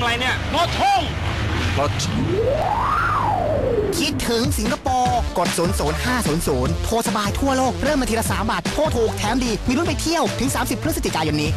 อะไรเนี่ยรถทงรถคิดถึงสิงคโปร์กด 00500 โทรสบายทั่วโลก เริ่มมาทีละ 3 บาท โทรถูกแถมดี มีรุ่นไปเที่ยวถึง 30 พฤศจิกายนนี้